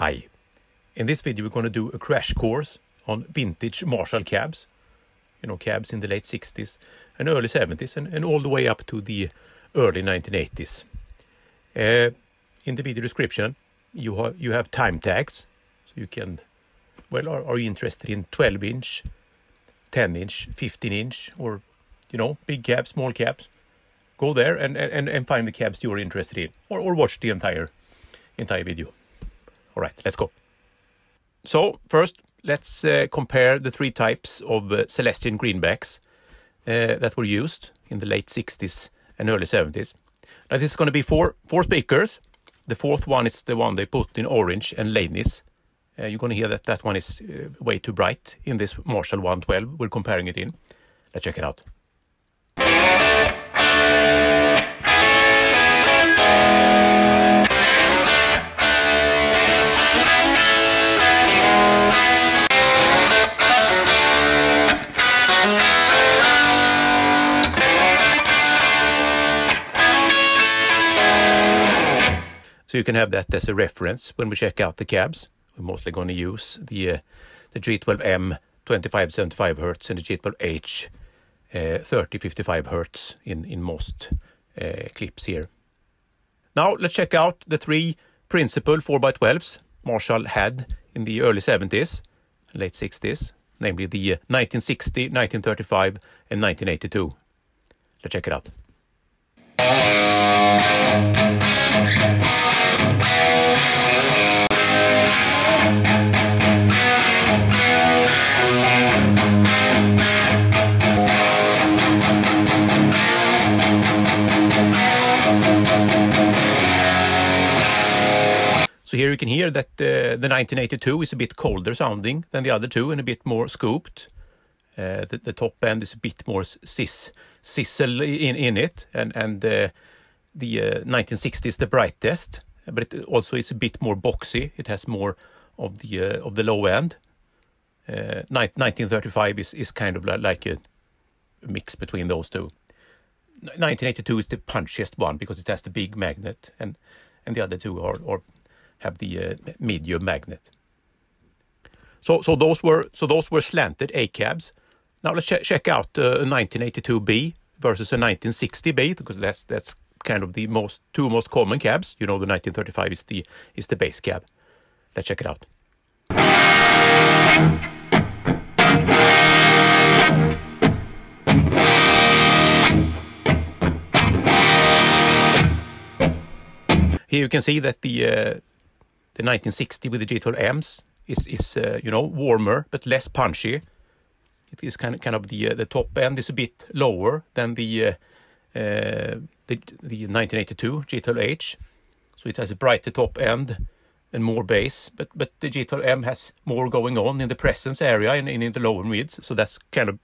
Hi. In this video we're going to do a crash course on vintage Marshall cabs. You know, cabs in the late 60s and early 70s and, and all the way up to the early 1980s. Uh, in the video description you, ha you have time tags so you can, well, are, are you interested in 12 inch, 10 inch, 15 inch or, you know, big cabs, small cabs? Go there and, and, and find the cabs you're interested in or, or watch the entire entire video. All right, let's go. So first, let's uh, compare the three types of uh, Celestion greenbacks uh, that were used in the late 60s and early 70s. Now this is going to be four four speakers. The fourth one is the one they put in orange and Laney's. Uh, you're going to hear that that one is uh, way too bright in this Marshall 112. We're comparing it in. Let's check it out. So you can have that as a reference when we check out the cabs. We're mostly going to use the uh, the G12M 2575 hertz and the G12H uh, 3055 hertz in in most uh, clips here. Now let's check out the three principal 4x12s Marshall had in the early 70s, late 60s, namely the 1960, 1935, and 1982. Let's check it out. Here you can hear that uh, the 1982 is a bit colder sounding than the other two and a bit more scooped. Uh, the, the, top end is a bit more sis, sizzle in, in it, and, and uh, the 1960 is the brightest, but it also is a bit more boxy. It has more of the uh, of the low end. Uh, 1935 is, is kind of like a mix between those two. 1982 is the punchiest one because it has the big magnet, and and the other two are, are have the uh, medium magnet. So so those were so those were slanted A cabs. Now let's ch check out uh, a 1982B versus a 1960B because that's that's kind of the most two most common cabs. You know, the 1935 is the is the bass cab. Let's check it out. Here you can see that the uh, the 1960 with the G12Ms is is uh, you know warmer but less punchy. It is kind of kind of the uh, the top end is a bit lower than the uh, uh, the, the 1982 G12H, so it has a brighter top end and more bass. But but the G12M has more going on in the presence area and in, in the lower mids, so that's kind of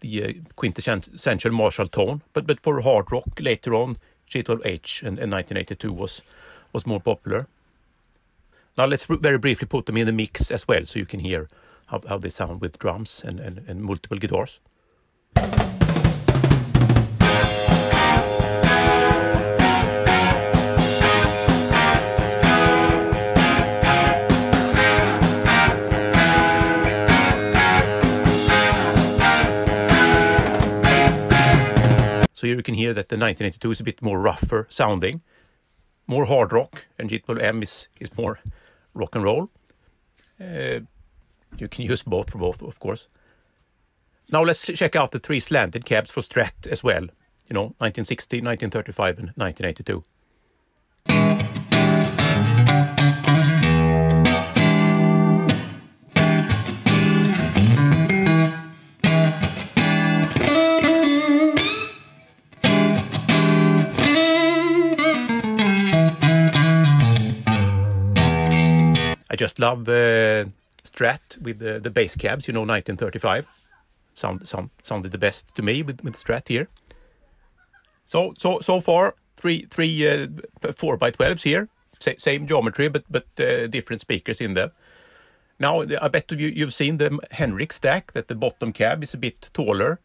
the uh, quintessential Marshall tone. But but for hard rock later on, G12H and, and 1982 was was more popular. Now let's very briefly put them in the mix as well, so you can hear how, how they sound with drums and, and, and multiple guitars. So here you can hear that the 1982 is a bit more rougher sounding, more hard rock, and G12M is, is more rock and roll. Uh, you can use both for both, of course. Now let's check out the three slanted cabs for Strat as well. You know, 1960, 1935, and 1982. Just love uh, Strat with the, the bass cabs, you know, 1935. Sound, sound, sounded the best to me with, with Strat here. So, so, so far, three, three, uh, four by 12s here. Sa same geometry, but, but uh, different speakers in them. Now, I bet you, you've seen the Henrik stack, that the bottom cab is a bit taller.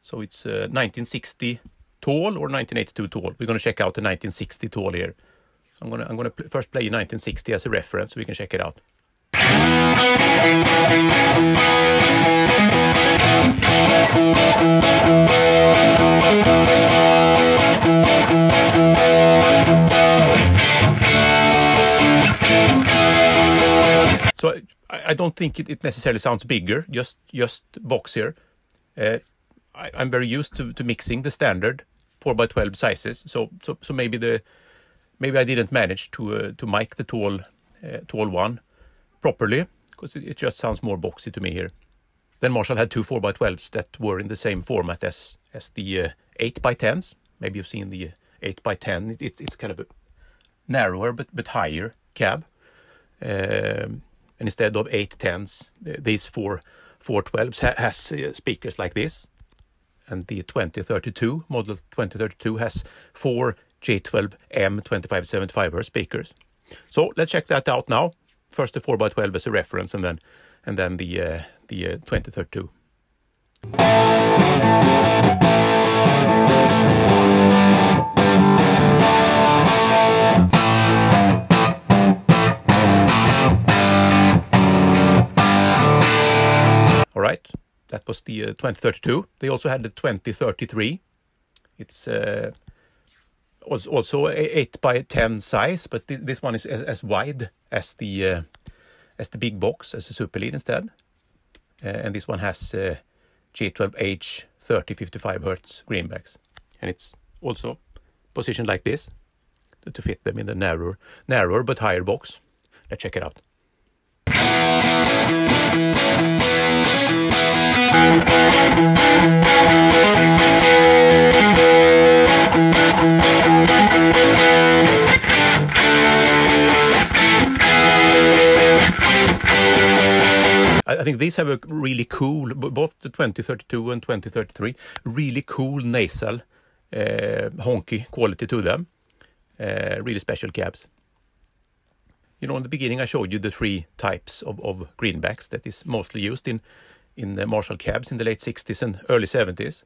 So it's uh, 1960 tall or 1982 tall. We're going to check out the 1960 tall here. I'm gonna I'm gonna pl first play 1960 as a reference so we can check it out. So I, I don't think it, it, necessarily sounds bigger, just just boxier. Uh, I, am very used to, to mixing the standard 4x12 sizes, so so so maybe the maybe I didn't manage to uh, to mic the tall uh, tall one properly because it, it, just sounds more boxy to me here. Then Marshall had two 4x12s that were in the same format as as the 8x10s. Uh, maybe you've seen the 8x10. It, it's it's kind of a narrower but but higher cab. Um, and instead of 810s, these four 412s ha has uh, speakers like this. And the 2032, model 2032, has four G12M 2575 speakers. So let's check that out now. First the 4x12 as a reference, and then and then the uh, the uh, 2032. All right, that was the uh, 2032. They also had the 2033. It's uh, also 8 by 10 size, but th this one is as, as wide as the uh, as the big box, as the Super Lead instead. Uh, and this one has uh, G12H 3055 hertz greenbacks, and it's also positioned like this to fit them in the narrower, narrower but higher box. Let's check it out. I think these have a really cool, both the 2032 and 2033, really cool nasal, uh, honky quality to them. Uh, really special cabs. You know, in the beginning I showed you the three types of, of greenbacks that is mostly used in in the Marshall cabs in the late 60s and early 70s.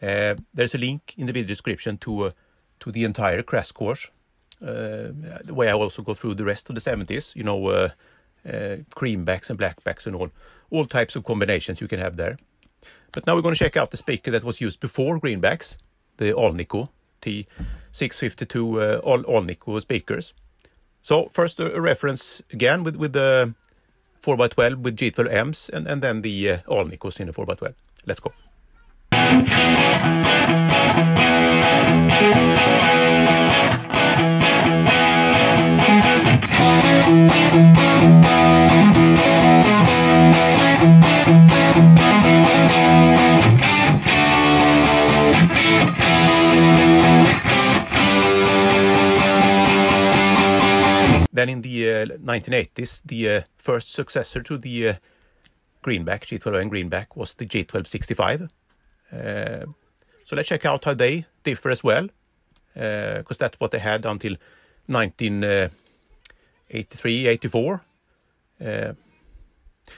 Uh, there's a link in the video description to uh, to the entire crash course, uh, the way I also go through the rest of the 70s. You know, uh, uh, creambacks and blackbacks and all all types of combinations you can have there. But now we're going to check out the speaker that was used before greenbacks, the Alnico T652 uh, Alnico speakers. So first a reference again with with the 4x12 with G12Ms and, and then the uh, Alnicos in the 4x12. Let's go. Then in the uh, 1980s, the uh, first successor to the uh, Greenback, G12 Greenback, was the G1265. Uh, so let's check out how they differ as well, because uh, that's what they had until 1983, 84. Uh,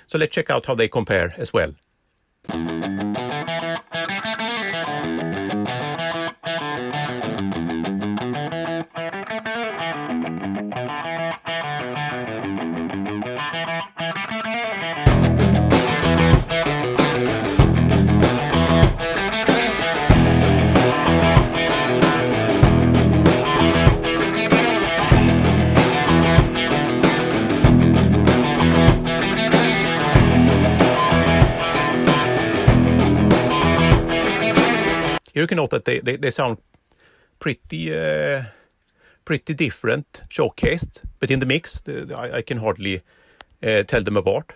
so let's check out how they compare as well. You can note that they, they, they sound pretty uh, pretty different showcased, but in the mix the, I, I, can hardly uh, tell them apart.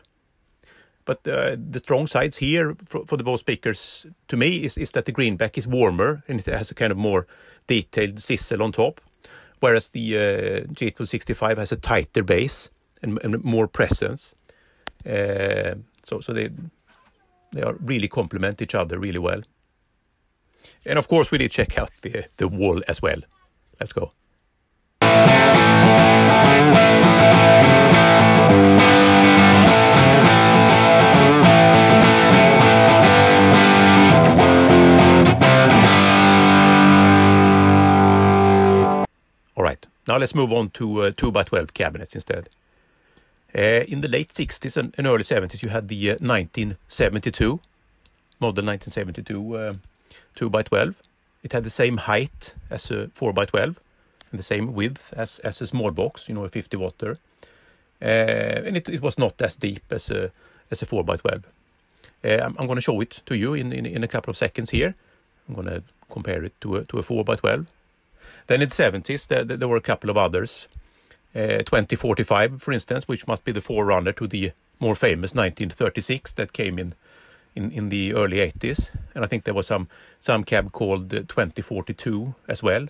But uh, the strong sides here for, for, the both speakers to me is, is that the greenback is warmer and it has a kind of more detailed sizzle on top, whereas the uh, G1265 has a tighter bass and, and more presence. So so they they are really complement each other really well. And of course, we did check out the, the wall as well. Let's go. All right, Now let's move on to uh, 2x12 cabinets instead. Uh, in the late 60s and, early 70s, you had the uh, 1972, model 1972 uh, 2x12. It had the same height as a 4x12 and the same width as, as a small box, you know, a 50 water. Uh, and it, it, was not as deep as a, as a 4x12. Uh, I'm, I'm going to show it to you in, in, in, a couple of seconds here. I'm going to compare it to a, to a 4x12. Then in the 70s, there, there were a couple of others. Uh, 2045, for instance, which must be the forerunner to the more famous 1936 that came in in, in the early 80s. And I think there was some some cab called 2042 as well.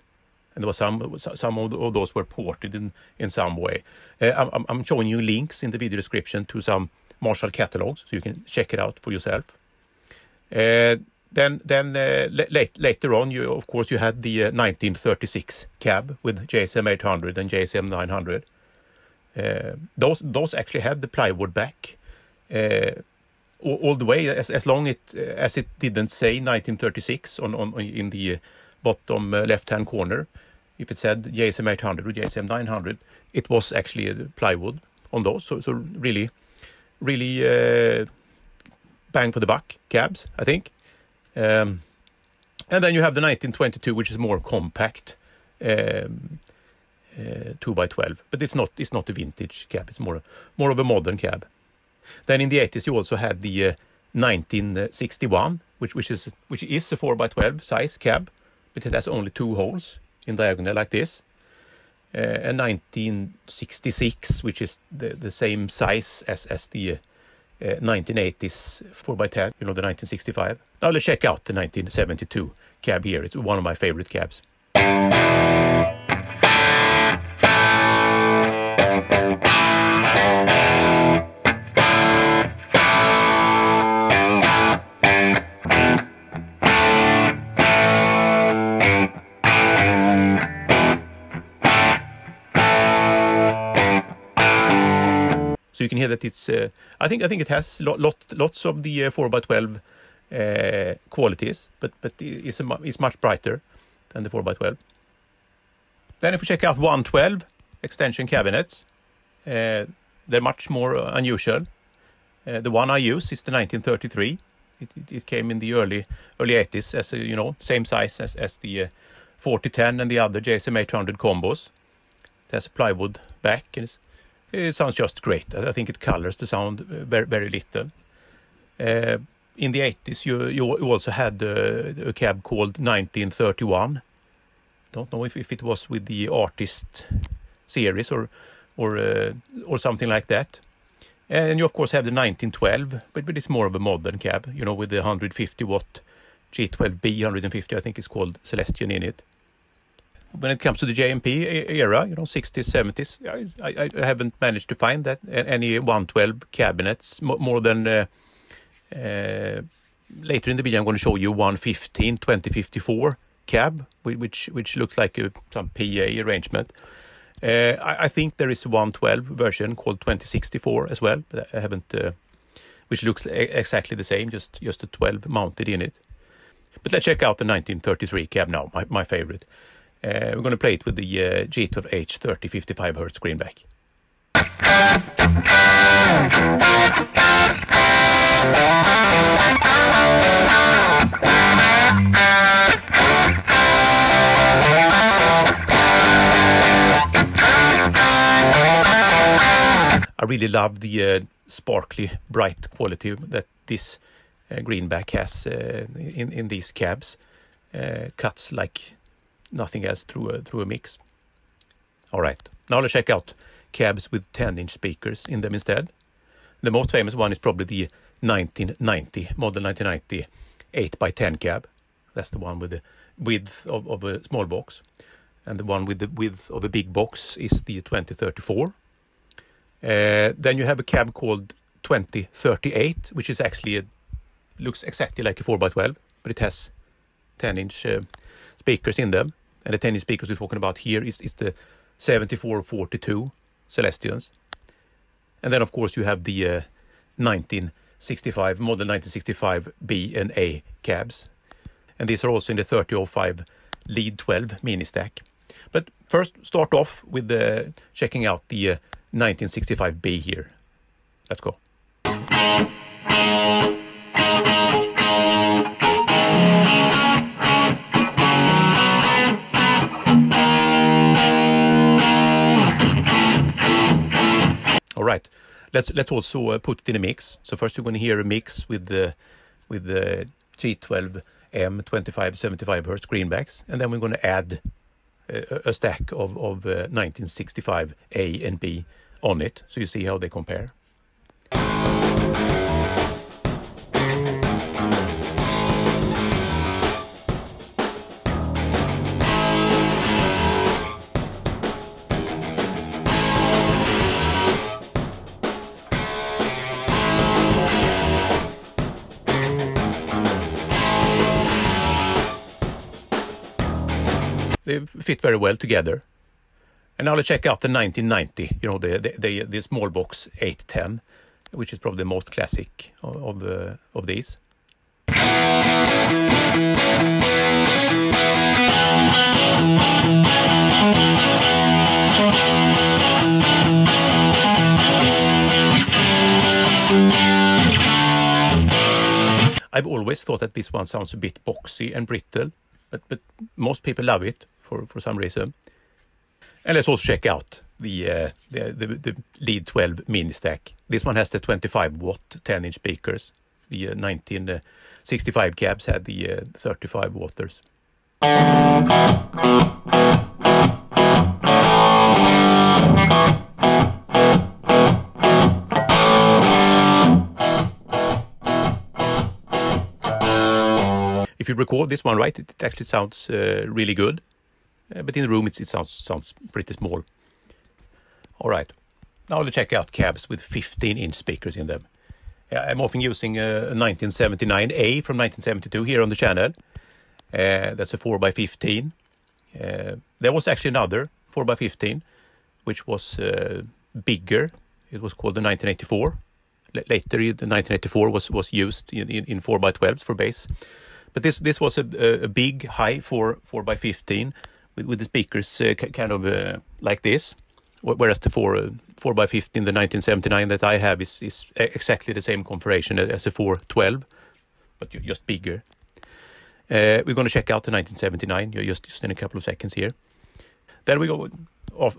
And there was some some of those were ported in in some way. Uh, I'm, I'm showing you links in the video description to some Marshall catalogs, so you can check it out for yourself. Uh, then then uh, late, later on, you of course you had the uh, 1936 cab with JCM 800 and JCM 900. Uh, those those actually had the plywood back uh, all, the way as, as long it uh, as it didn't say 1936 on, on in the uh, bottom left hand corner. If it said JCM 800 or JCM 900, it was actually plywood on those. So so really really bang for the buck cabs, I think. Um, and then you have the 1922, which is more compact, um, uh, two by twelve, but it's not it's not a vintage cab. It's more more of a modern cab. Then in the 80s, you also had the uh, 1961, which which is which is a four by twelve size cab, but it has only two holes in diagonal like this. Uh, and 1966, which is the, the same size as as the 1980s uh, 4x10, you know, the 1965. Now let's check out the 1972 cab here. It's one of my favorite cabs. So you can hear that it's. Uh, I think I think it has lot, lot lots of the uh, four x twelve uh, qualities, but but it's a, it's much brighter than the four x twelve. Then if we check out one twelve extension cabinets, uh, they're much more unusual. The one I use is the 1933. It, it, it, came in the early early 80s as a, you know same size as as the uh, 4010 and the other JCM 800 combos. It has a plywood back and it's it sounds just great. I think it colors the sound very, very little. Uh, in the 80s, you, you also had uh, a cab called 1931. Don't know if, if it was with the artist series or or uh, or something like that. And you of course have the 1912, but, but it's more of a modern cab, you know, with the 150 watt G12B 150, I think it's called Celestion in it when it comes to the JMP era, you know, 60s, 70s, I, I, haven't managed to find that any 112 cabinets more than uh, uh, later in the video. I'm going to show you 115 2054 cab, which which looks like a, some PA arrangement. Uh, I, I, think there is a 112 version called 2064 as well, but I haven't, uh, which looks exactly the same, just just a 12 mounted in it. But let's check out the 1933 cab now, my, my favorite. Uh, we're going to play it with the uh, G12H 30 55 Hz greenback. I really love the uh, sparkly, bright quality that this uh, greenback has uh, in in these cabs. Cuts like nothing else through a, through a mix. All right, now let's check out cabs with 10 inch speakers in them instead. The most famous one is probably the 1990, model 1990 8 by 10 cab. That's the one with the width of, of a small box. And the one with the width of a big box is the 2034. Uh, then you have a cab called 2038, which is actually a, looks exactly like a 4x12, but it has 10 inch uh, speakers in them. And the 10 inch speakers we're talking about here is, is the 7442 Celestions. And then, of course, you have the uh, 1965, model 1965 B and A cabs. And these are also in the 3005 lead 12 mini stack. But first, start off with uh, checking out the uh, 1965B here. Let's go. Right, let's let's also uh, put it in a mix. So first you're going to hear a mix with the with the G12 M 2575 hertz greenbacks, and then we're going to add a, a stack of of uh, 1965 A and B on it, so you see how they compare. They fit very well together. And now let's check out the 1990, you know, the, the, the, the small box 810, which is probably the most classic of, of, uh, of these. I've always thought that this one sounds a bit boxy and brittle, but, but most people love it for, for some reason. And let's also check out the, uh, the, the, the, Lead 12 mini stack. This one has the 25 watt 10 inch speakers. The uh, 1965 cabs had the uh, 35 watters. If you record this one right, it actually sounds uh, really good. Uh, but in the room, it, sounds sounds pretty small. All right, now let's check out cabs with 15-inch speakers in them. I'm often using a 1979A from 1972 here on the channel. Uh, that's a 4x15. Uh, there was actually another 4x15, which was uh, bigger. It was called the 1984. L later, the 1984 was was used in, in, in 4x12s for bass. But this this was a, a big high 4 4x15 with, with the speakers uh, kind of uh, like this, whereas the 4 uh, 4 by 15 the 1979 that I have is, is exactly the same configuration as a 412, but just bigger. Uh, we're going to check out the 1979 just, just in a couple of seconds here. Then we go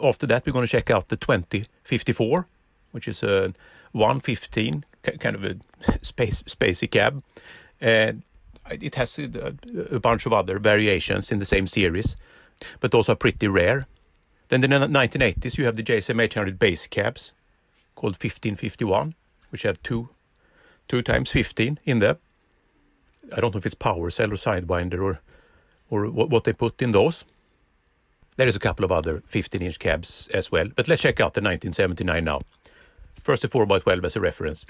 after that we're going to check out the 2054, which is a 115 kind of a space spacey cab. And it has a, a bunch of other variations in the same series but those are pretty rare. Then in the 1980s, you have the JCM 800 bass cabs called 1551, which have two, two times 15 in there. I don't know if it's Powercel or sidewinder or, or what, what they put in those. There is a couple of other 15-inch cabs as well, but let's check out the 1979 now. First the 4x12 as a reference.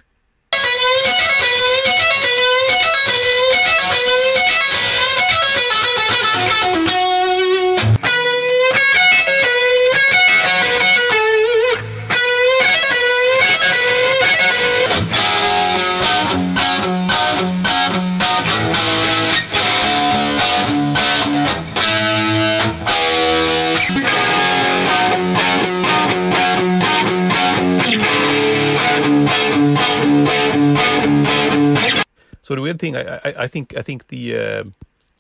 So the weird thing, I, I, I think, I think the uh,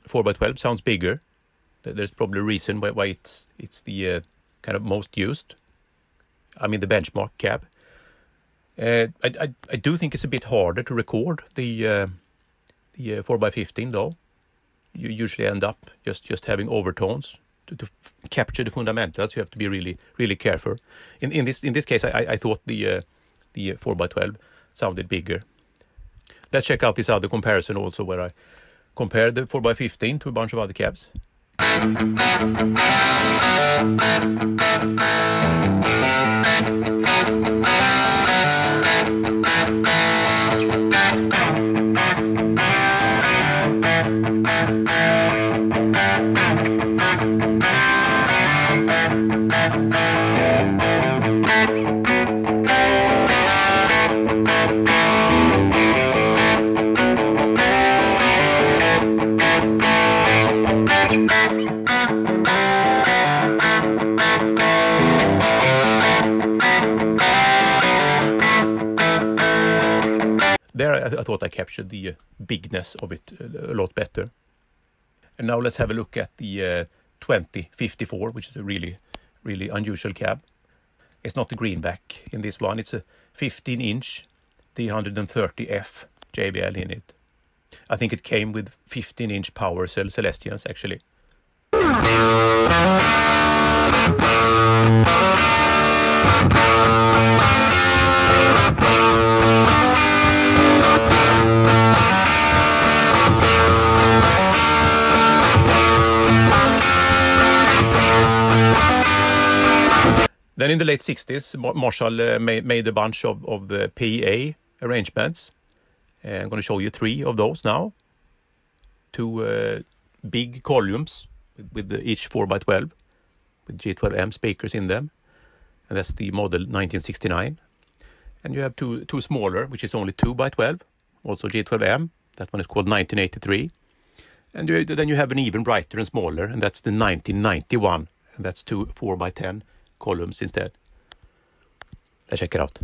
four x twelve sounds bigger. There's probably a reason why, why it's it's the uh, kind of most used. I mean the benchmark cab. Uh, I, I I do think it's a bit harder to record the uh, the uh, four x fifteen though. You usually end up just just having overtones to, to capture the fundamentals. You have to be really really careful. In in this in this case, I I thought the uh, the four x twelve sounded bigger. Let's check out this other comparison also where I compare the 4x15 to a bunch of other cabs. Thought I captured the uh, bigness of it a, a, lot better. And now let's have a look at the uh, 2054, which is a really, really unusual cab. It's not the greenback in this one. It's a 15 inch D130F JBL in it. I think it came with 15 inch power cell Celestions actually. In the late 60s, Marshall uh, made, made, a bunch of, of uh, PA arrangements. Uh, I'm going to show you three of those now. Two uh, big columns with, with the, each 4x12 with G12M speakers in them. And that's the model 1969. And you have two, two smaller, which is only 2x12, also G12M. That one is called 1983. And you, then you have an even brighter and smaller, and that's the 1991. And that's two 4x10 columns instead. I check it out.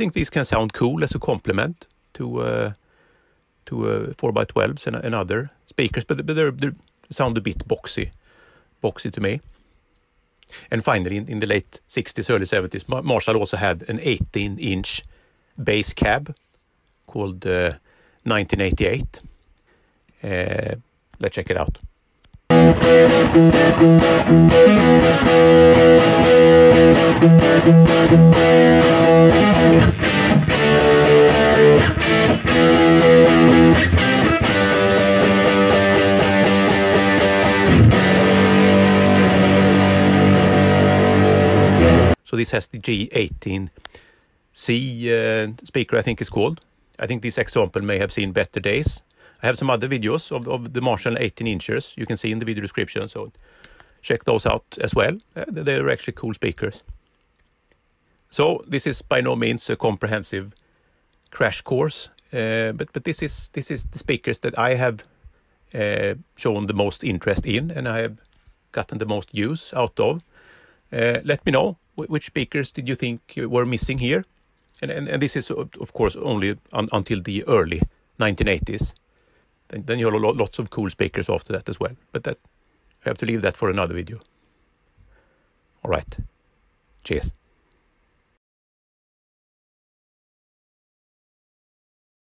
Think these can sound cool as a complement to uh, to uh, 4x12s and, and, other speakers, but, but they sound a bit boxy, boxy to me. And finally, in, in, the late 60s, early 70s, Marshall also had an 18-inch bass cab called uh, 1988. Uh, let's check it out. So this has the G18C uh, speaker, I think it's called. I think this example may have seen better days. I have some other videos of, of the Marshall 18 inches you can see in the video description. So check those out as well. Uh, they're actually cool speakers. So this is by no means a comprehensive crash course, uh, but but this is this is the speakers that I have uh, shown the most interest in, and I have gotten the most use out of. Uh, let me know which speakers did you think were missing here? And, and, and this is, of course, only un until the early 1980s. Then, then you have lots of cool speakers after that as well. But that I have to leave that for another video. All right. Cheers.